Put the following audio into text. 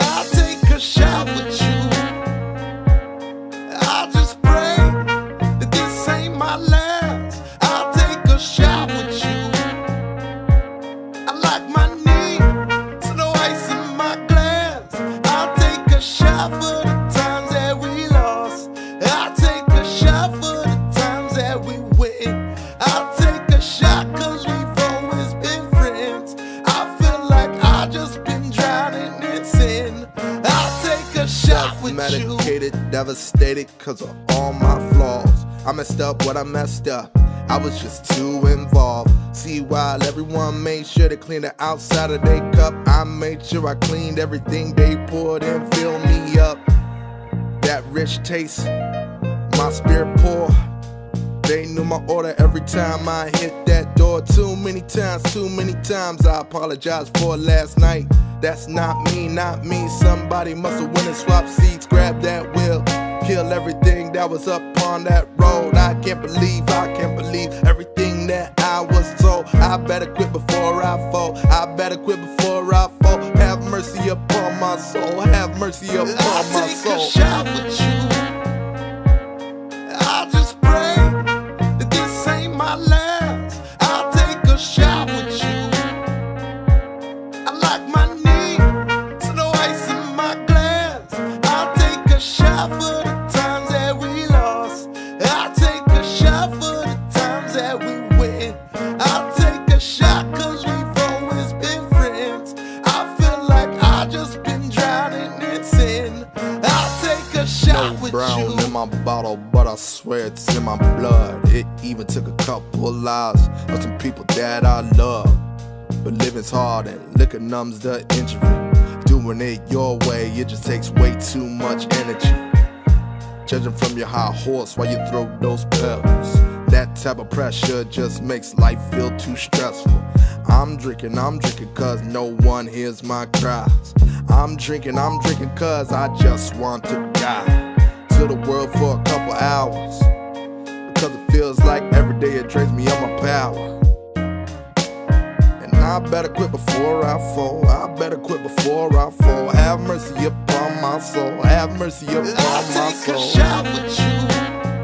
I'll take a shot with you. Take a shot with you. Medicated, devastated cause of all my flaws. I messed up what I messed up. I was just too involved. See, while everyone made sure to clean the outside of their cup, I made sure I cleaned everything they poured in, filled me up. That rich taste, my spirit poor. They knew my order every time I hit that door. Too many times, too many times. I apologize for last night. That's not me, not me. Somebody must have went and swapped seats, grabbed that wheel, kill everything that was up on that road. I can't believe, I can't believe everything that I was told. I better quit before I fall. I better quit before I fall. Have mercy upon my soul. Have mercy upon I'll my take soul. a shot with you. Brown in my bottle, but I swear it's in my blood. It even took a couple lives of some people that I love. But living's hard and liquor numbs the injury. Doing it your way, it just takes way too much energy. Judging from your high horse while you throw those pills. That type of pressure just makes life feel too stressful. I'm drinking, I'm drinking cause no one hears my cries. I'm drinking, I'm drinking cause I just want to die. To the world for a couple hours. Because it feels like every day it drains me of my power. And I better quit before I fall. I better quit before I fall. Have mercy upon my soul. Have mercy upon I'll my take a shot with you.